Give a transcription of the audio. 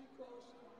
she